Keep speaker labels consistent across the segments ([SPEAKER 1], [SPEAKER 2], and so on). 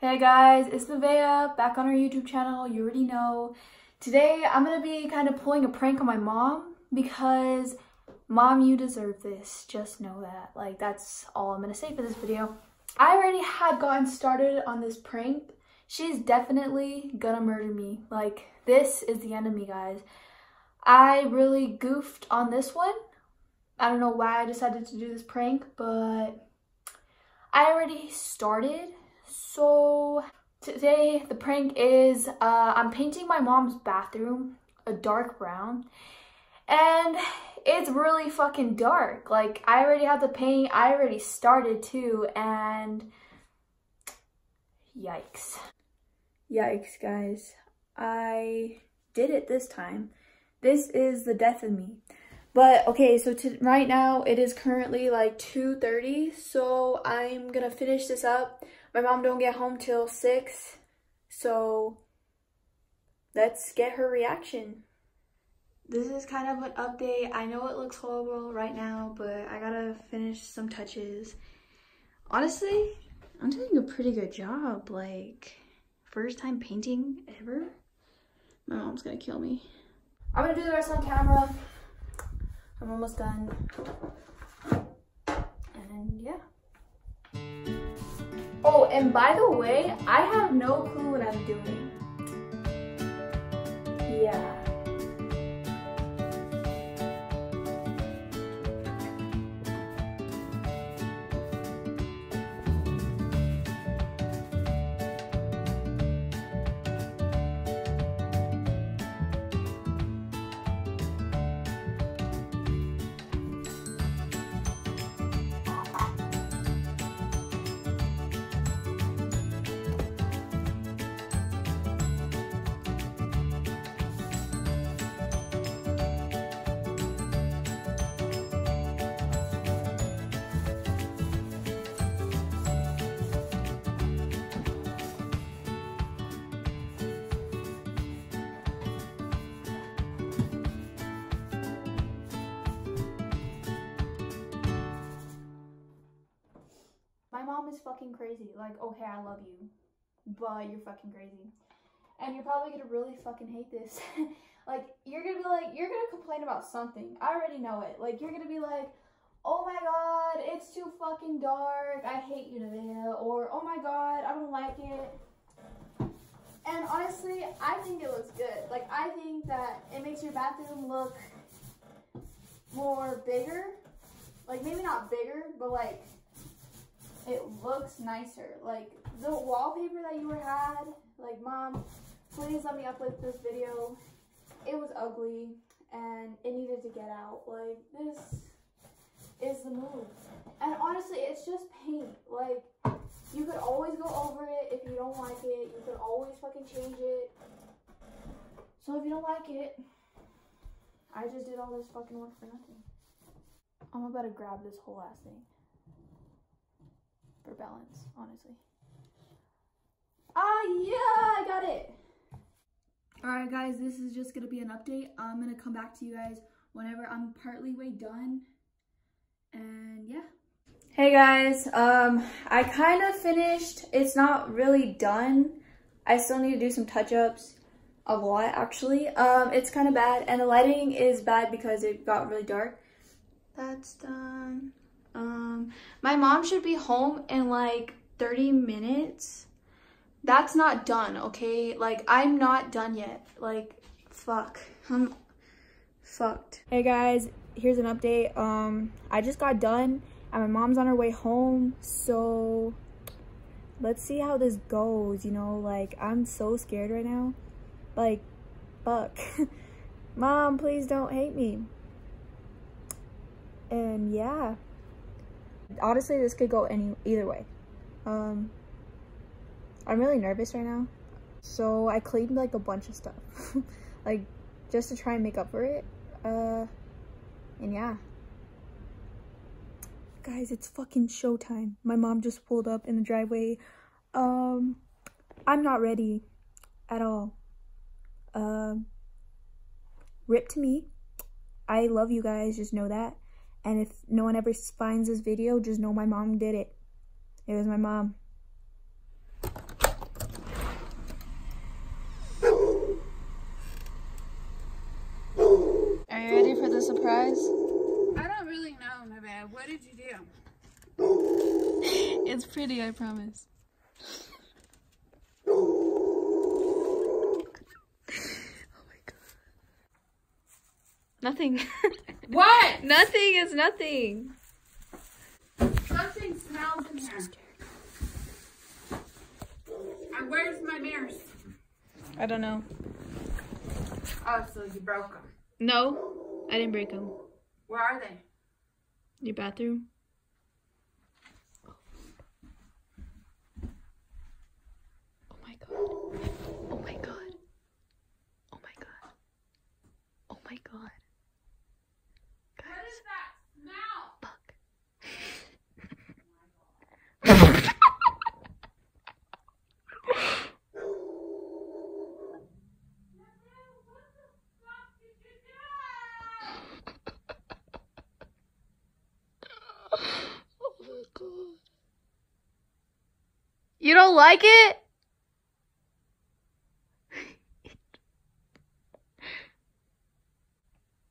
[SPEAKER 1] Hey guys, it's Nevaeh back on our YouTube channel. You already know. Today I'm gonna be kind of pulling a prank on my mom because mom, you deserve this. Just know that. Like that's all I'm gonna say for this video. I already had gotten started on this prank. She's definitely gonna murder me. Like this is the end of me, guys. I really goofed on this one. I don't know why I decided to do this prank, but I already started. So today the prank is uh, I'm painting my mom's bathroom a dark brown and it's really fucking dark. Like I already have the paint, I already started too and yikes. Yikes guys, I did it this time. This is the death of me. But okay, so to, right now it is currently like 2.30, so I'm gonna finish this up. My mom don't get home till 6, so let's get her reaction. This is kind of an update. I know it looks horrible right now, but I gotta finish some touches. Honestly, I'm doing a pretty good job. Like, first time painting ever. My mom's gonna kill me. I'm gonna do the rest on camera. I'm almost done. And yeah. Oh, and by the way, I have no clue what I'm doing. Yeah. Mom is fucking crazy. Like, okay, I love you, but you're fucking crazy. And you're probably gonna really fucking hate this. like, you're gonna be like, you're gonna complain about something. I already know it. Like, you're gonna be like, oh my god, it's too fucking dark. I hate you, Nevaeh. Or, oh my god, I don't like it. And honestly, I think it looks good. Like, I think that it makes your bathroom look more bigger. Like, maybe not bigger, but like, it looks nicer. Like the wallpaper that you were had, like mom, please let me upload this video. It was ugly and it needed to get out. Like this is the move. And honestly, it's just paint. Like you could always go over it if you don't like it. You could always fucking change it. So if you don't like it, I just did all this fucking work for nothing. I'm about to grab this whole ass thing for balance, honestly. Ah, yeah, I got it. Alright guys, this is just going to be an update. I'm going to come back to you guys whenever I'm partly way done. And yeah. Hey guys, um, I kind of finished. It's not really done. I still need to do some touch-ups. A lot, actually. Um, it's kind of bad. And the lighting is bad because it got really dark. That's done. Um, my mom should be home in like 30 minutes. That's not done, okay? Like, I'm not done yet. Like, fuck. I'm fucked. Hey guys, here's an update. Um, I just got done and my mom's on her way home, so let's see how this goes, you know? Like, I'm so scared right now. Like, fuck. Mom, please don't hate me. And yeah honestly this could go any either way. Um i'm really nervous right now. So i cleaned like a bunch of stuff. Like just to try and make up for it. Uh and yeah. Guys it's fucking showtime. My mom just pulled up in the driveway. Um i'm not ready at all. Um rip to me. I love you guys just know that and if no one ever finds this video, just know my mom did it. It was my mom. Are you ready for the surprise?
[SPEAKER 2] I don't really know, my bad. What did you do?
[SPEAKER 1] it's pretty, I promise. Nothing.
[SPEAKER 2] What?
[SPEAKER 1] nothing is nothing.
[SPEAKER 2] Something smells in here. Where's my mirrors?
[SPEAKER 1] I don't know.
[SPEAKER 2] Oh, so you broke them.
[SPEAKER 1] No, I didn't break them.
[SPEAKER 2] Where are they?
[SPEAKER 1] Your bathroom? Oh my god. Oh my god. Oh my god. Oh my god.
[SPEAKER 2] What is that smell?
[SPEAKER 1] Fuck. Oh my god. You don't like it?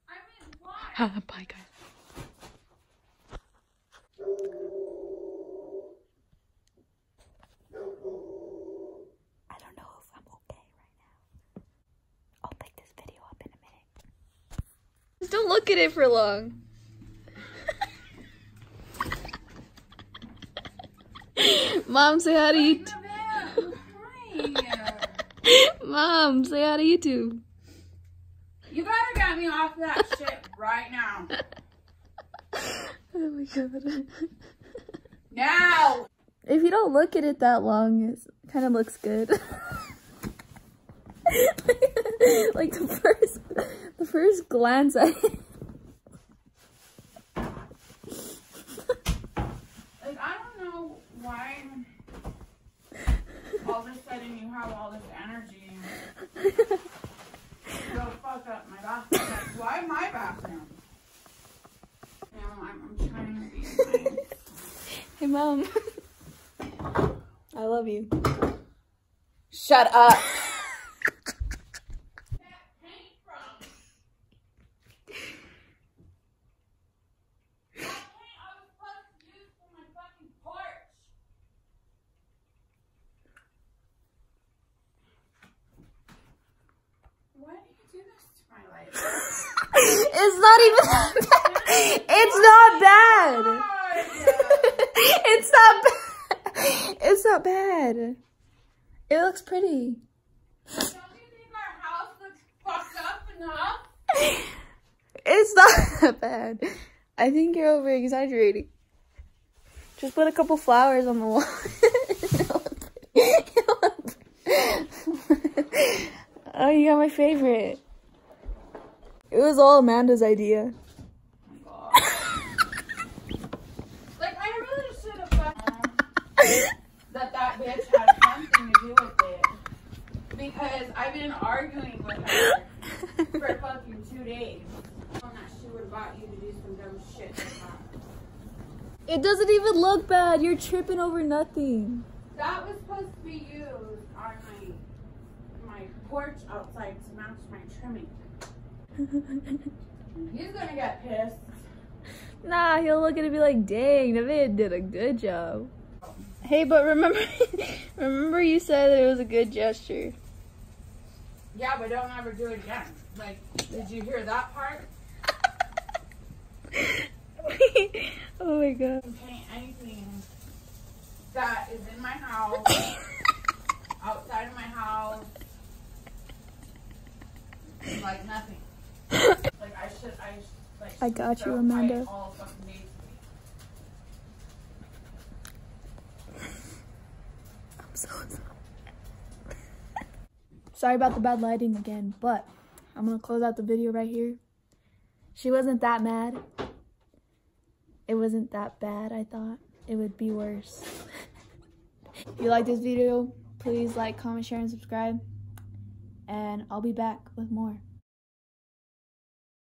[SPEAKER 2] I mean, why?
[SPEAKER 1] Bye, guys. I don't know if I'm okay right now. I'll pick this video up in a minute. Just don't look at it for long. Mom, say hi to YouTube. Mom, say hi to YouTube.
[SPEAKER 2] You gotta get me off that shit right now.
[SPEAKER 1] Oh my god.
[SPEAKER 2] Now!
[SPEAKER 1] If you don't look at it that long, it kind of looks good. like the first, the first glance at it.
[SPEAKER 2] Like, I don't know why all of a sudden you have all this energy go fuck up my bathroom. Why my bathroom? I'm, I'm trying to be nice.
[SPEAKER 1] Hey, mom. I love you.
[SPEAKER 2] Shut up. Why do you do this to my life?
[SPEAKER 1] It's not even that bad. It's not bad. It's not bad. It's not bad. It looks pretty.
[SPEAKER 2] Don't you think our house looks fucked up enough?
[SPEAKER 1] It's not that bad. I think you're over exaggerating. Just put a couple flowers on the wall. oh, you got my favorite. It was all Amanda's idea.
[SPEAKER 2] Like, I really should have thought that that bitch had something to do with it. Because I've been arguing with her for fucking two days. On that she would have got you to do some dumb shit.
[SPEAKER 1] It doesn't even look bad. You're tripping over nothing.
[SPEAKER 2] That was supposed to be used on my my porch outside to match my trimming. He's gonna get pissed.
[SPEAKER 1] Nah, he'll look at it and be like, dang, David did a good job. Hey, but remember, remember you said that it was a good gesture.
[SPEAKER 2] Yeah, but don't ever do it again. Like, did you hear that part?
[SPEAKER 1] oh my god.
[SPEAKER 2] can paint anything that is in my house, outside of my house, like nothing. Like I should, I sh- like.
[SPEAKER 1] I got you, Amanda. I'm so sorry. sorry about the bad lighting again, but I'm gonna close out the video right here. She wasn't that mad. It wasn't that bad, I thought. It would be worse. if you like this video, please like, comment, share, and subscribe. And I'll be back with more.